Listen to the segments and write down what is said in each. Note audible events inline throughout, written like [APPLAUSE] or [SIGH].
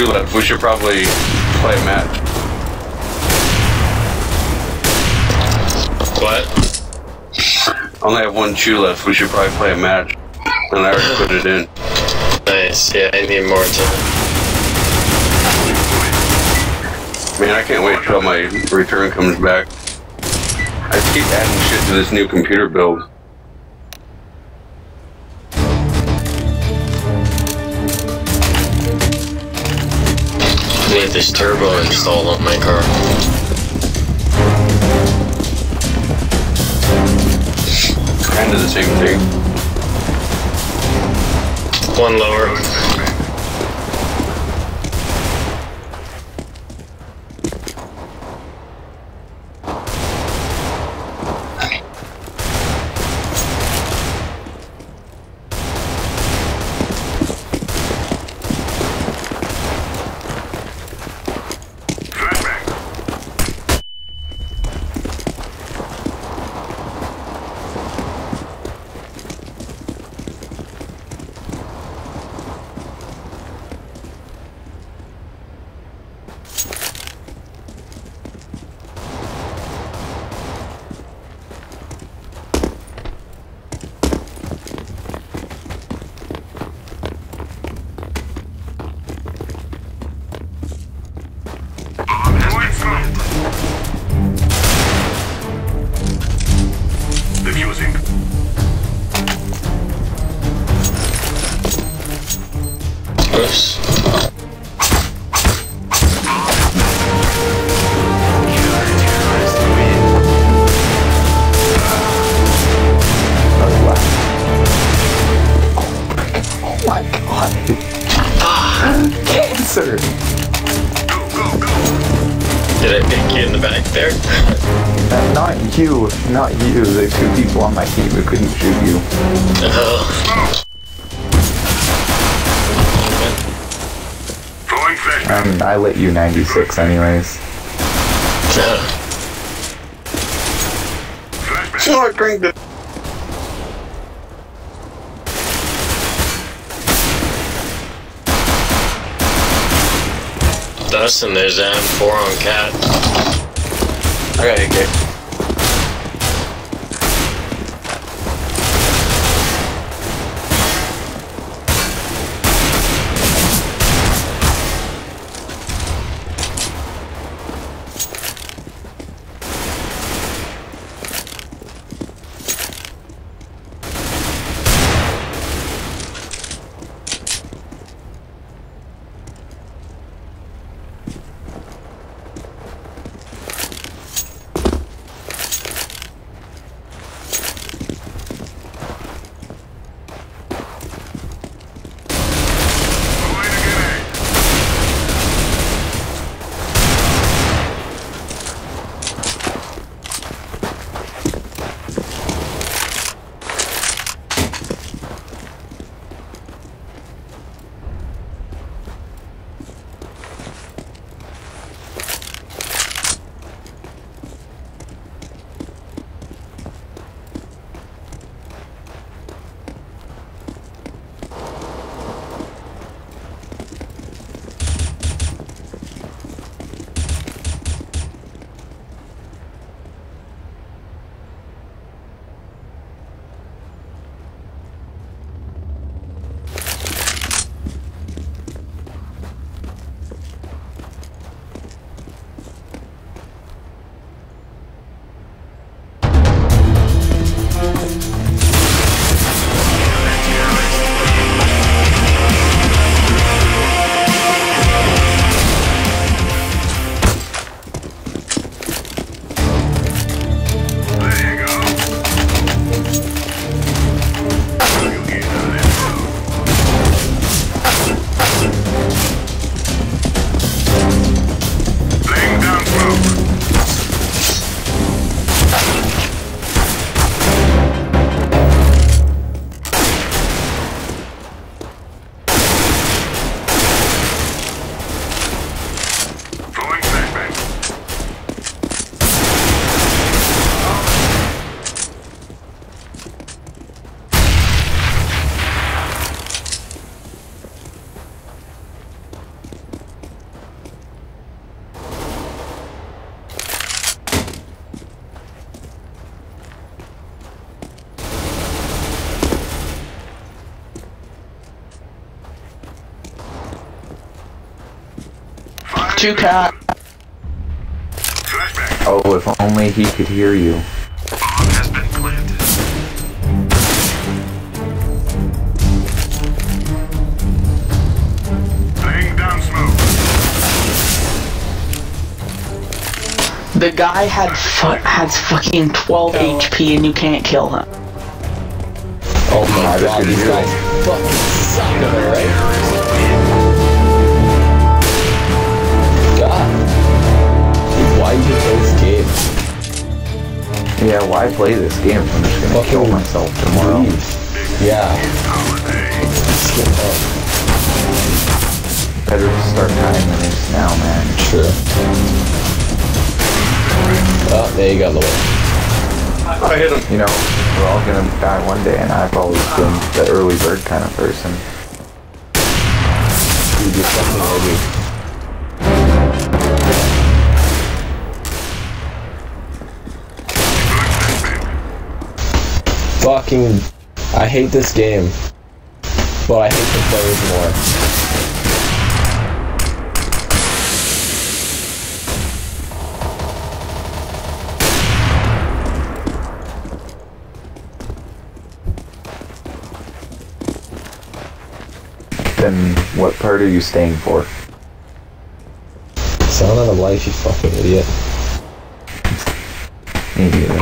chew left. We should probably play a match. What? I only have one chew left. We should probably play a match. And I already put it in. Nice. Yeah, I need more time. Man, I can't wait till my return comes back. I just keep adding shit to this new computer build. Need this turbo installed on my car. Kind of the same thing. One lower. Who couldn't shoot you. Um, I lit you 96 anyways. I drink the. Dustin, there's an M4 on cat. I got AK. Two cat. Oh, if only he could hear you. Bomb has been planted. Laying down smoke. The guy had fu- has fucking 12 HP and you can't kill him. Oh my god, didn't these guys fucking suck right? Yeah, why play this game I'm just gonna Fucking kill myself tomorrow? Leave. Yeah. Skip up. Better to start timing this now, man. True. Oh, there you go, Lord. I hit him. You know, we're all gonna die one day, and I've always been the early bird kind of person. You do something maybe. Fucking, I hate this game, but I hate the players more. Then what part are you staying for? Sound out of life, you fucking idiot. Me either.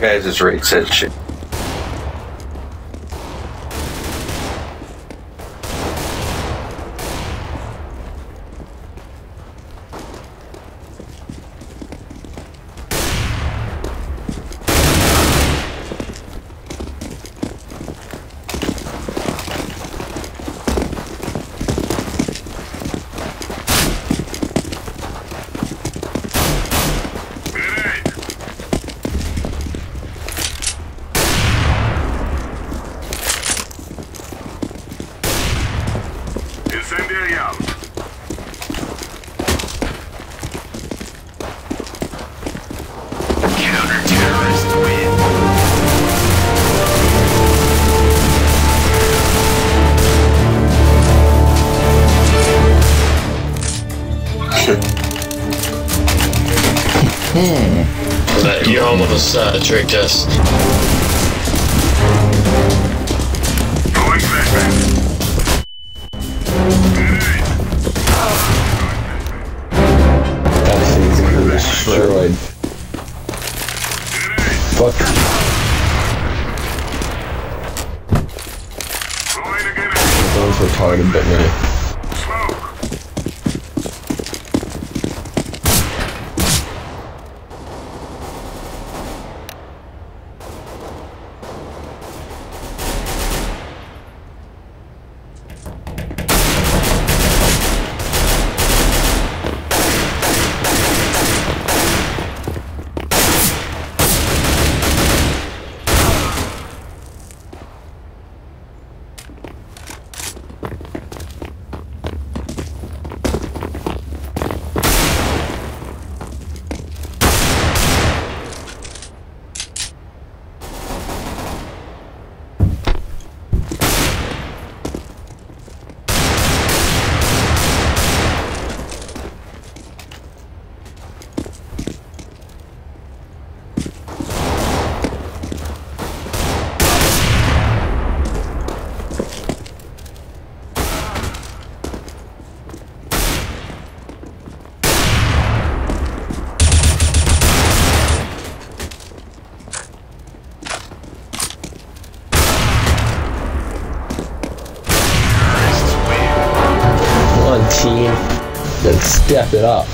The guy has his right set shit. Almost uh, tricked us. Destroyed. Fuck. Those retarded bit me. and step it up.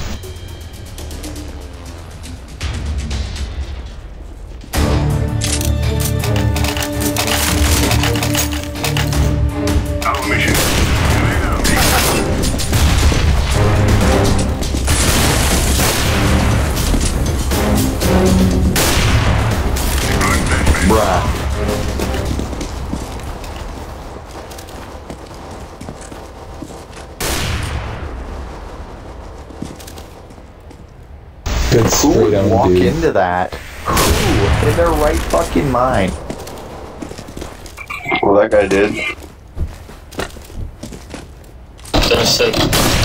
Who walk dude. into that? Who? In their right fucking mind. Well, that guy did. Justin. Bomb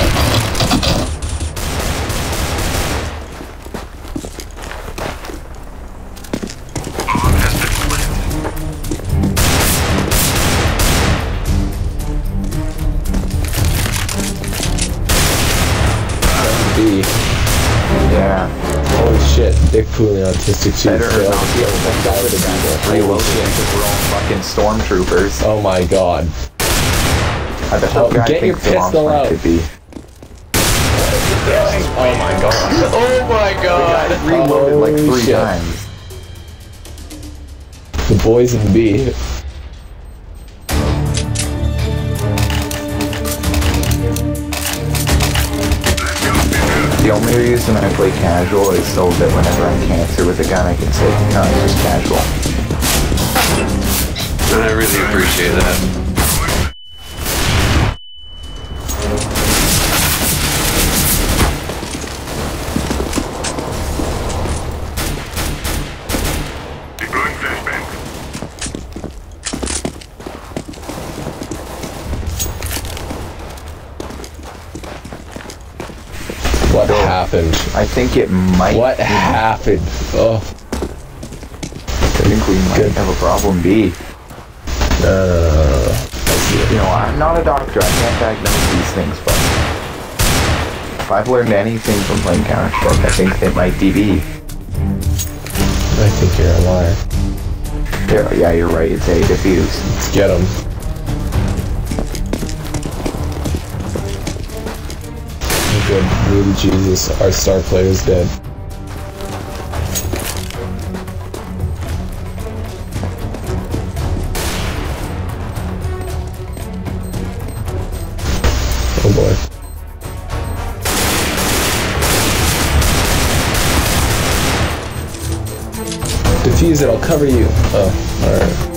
able to that guy with a deagle. Holy Reloaded shit. because we're all fucking stormtroopers. Oh my god. I bet Oh, that guy get your the bomb's pistol meant out. to be. Oh my god. Oh my god. Reloaded like three shit. times. The boys in B. The only reason I play casual is so that whenever I'm cancer with a gun, I can say, no, it's just casual. And I really appreciate that. Happened? I think it might. What happened? Oh, I think we might Good. have a problem B. uh, You know, I'm not a doctor. I can't diagnose these things, but if I've learned anything from playing Counter Strike, I think it might be B. I think you're a liar. Yeah, yeah, you're right. It's A defuse. Let's get him. Really Jesus, our star player is dead. Oh boy. Defuse it, I'll cover you. Oh, alright.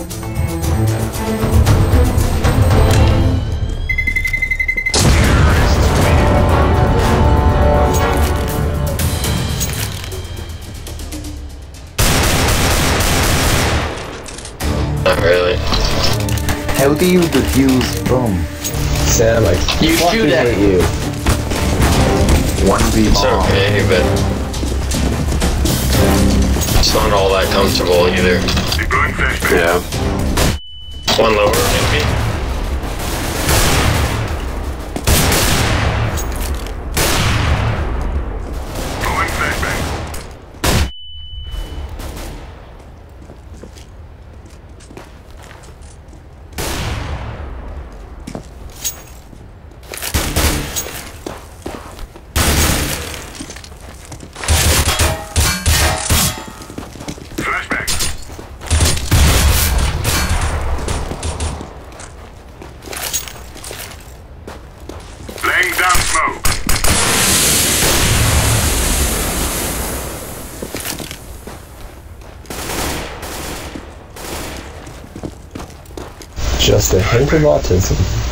How do you defuse boom? Sam, I You fucking shoot it. hate you. One V It's bomb. okay, but it's not all that comfortable either. Yeah. One lower, maybe. Just a hint of autism.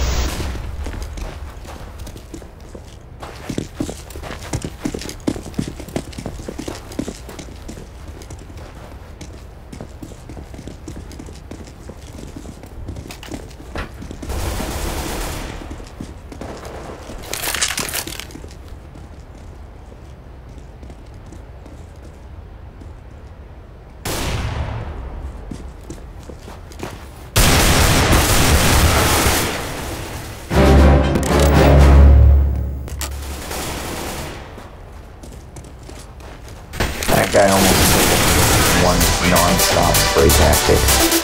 Guy almost took one non-stop spray tactic.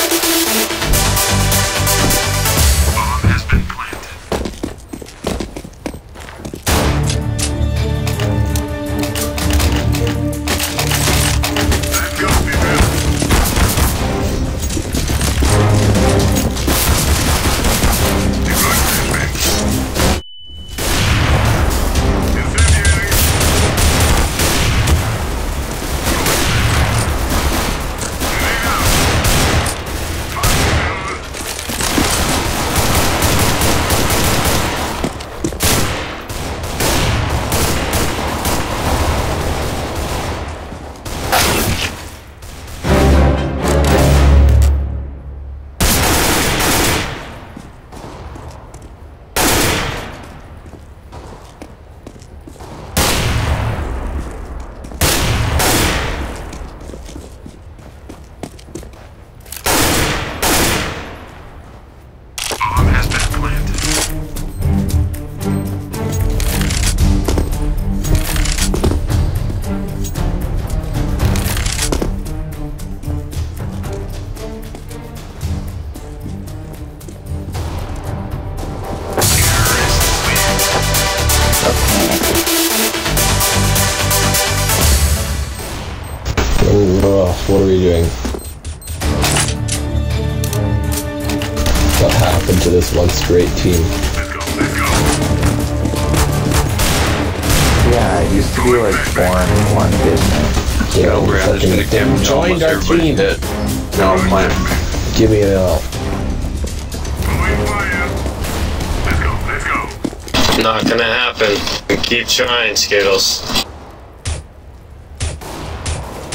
Not gonna happen. Keep trying, Skittles.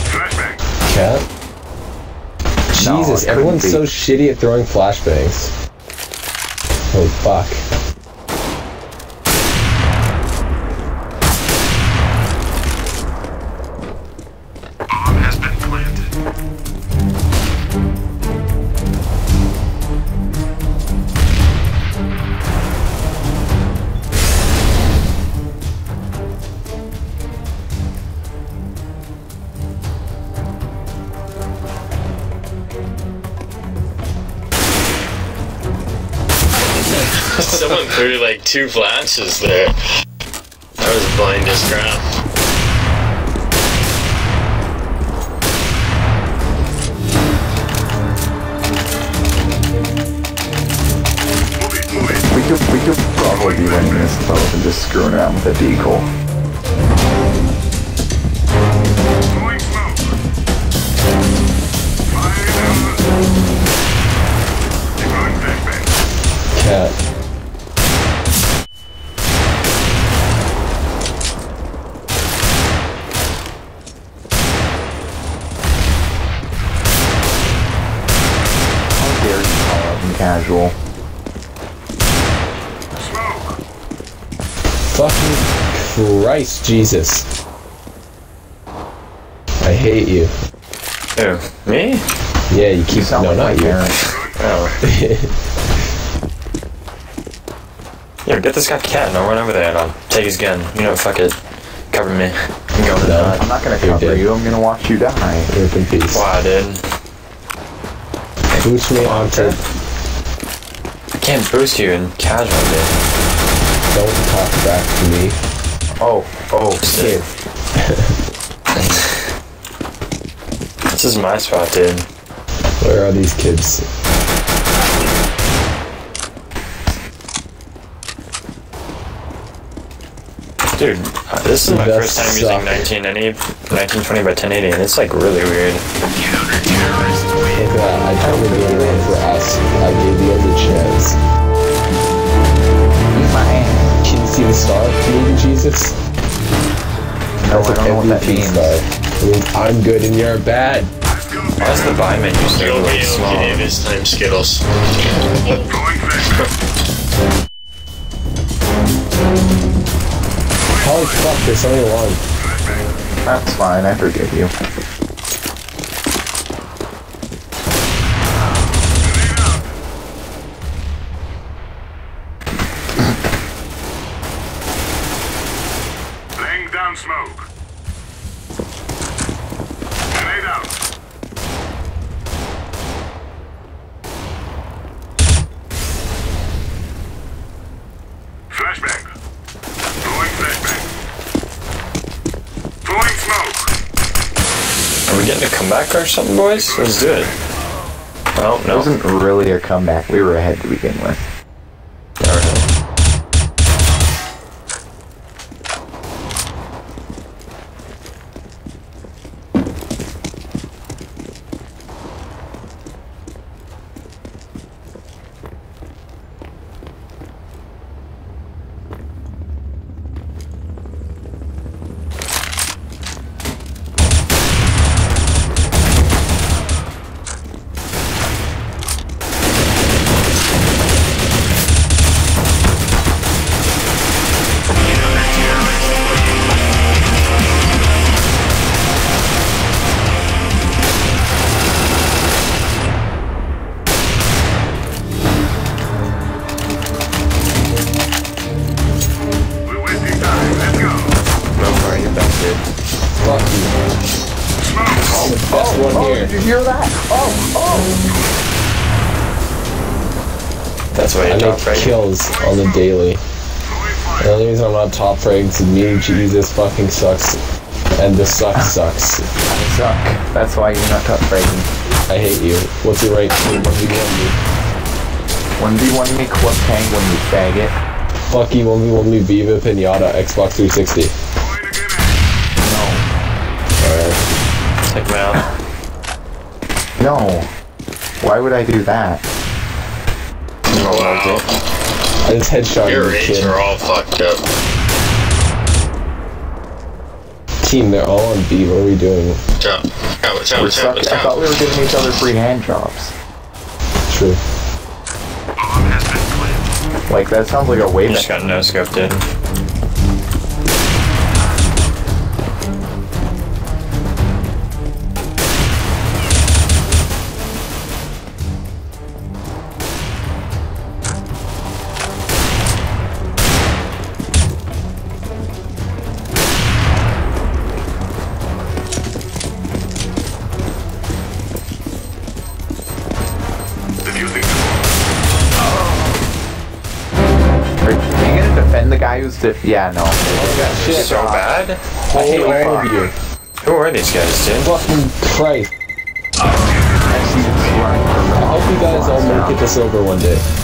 Flashbang. Cat? Jesus, it couldn't everyone's be. so shitty at throwing flashbangs. Holy fuck. Two flashes there. I was blind as crap. Move it. Move it. We could we could probably be winning this both and just screwing around with the deagle. Throwing smoke. Fire down. Throwing flashbang. Cat. How dare you call out in casual? Fucking Christ, Jesus. I hate you. Who? Me? Yeah, you keep. You sound no, like not you. parents. [LAUGHS] Oh. Yeah, get this guy cat and I'll run over there and I'll take his gun. You know, fuck it. Cover me. I'm going to No. die. I'm not gonna cover dead. you. I'm gonna watch you die. Rip in peace. Why, dude? Boost me onto. I can't boost you in casual, dude. Don't talk back to me. Oh, oh, Shit. [LAUGHS] This is my spot, dude. Where are these kids? Dude, this is my That first time sucked. using 1980, 1920 by 1080, and it's like really weird. Look at that. I totally gave one for us. I gave you guys a chance. use my hand. Can you see the star, baby Jesus? No, That's I don't know what that means. Star. It means I'm good and you're bad. Why is the buy menu so You'll like be small? okay this time, Skittles. Throwing flashbang. Holy fuck, there's only one. That's fine. I forgive you. Laying down smoke. Grenade out. Flashbang. Throwing flashbang. Throwing smoke. Are we getting a comeback or something, boys? Let's do it. Oh, It no. wasn't really a comeback. We were ahead to begin with. On the daily. The only reason I'm not top ranked is me, Jesus fucking sucks And this sucks sucks. I suck. That's why you're not top fighting. I hate you. What's your rank? One v one me. 1v1 me Club Penguin, you faggot. Fuck you. One v one me. Viva Pinata. Xbox 360. Going to get out. Alright. Take him out. No. Why would I do that? Oh, wow. I just headshot Your you, rates kid. are all fucked up. Team, they're all on B. What are we doing? Out. Out, out, out, I thought we were giving each other free hand jobs. True. Bomb has been planted. Like, that sounds like a You wave. just got no scope, dude. The guy who's the. Yeah, no. Shit. So bad? I hate all of you. Who are these guys, dude? Fucking Christ. I see this running I hope you guys all make it to silver one day.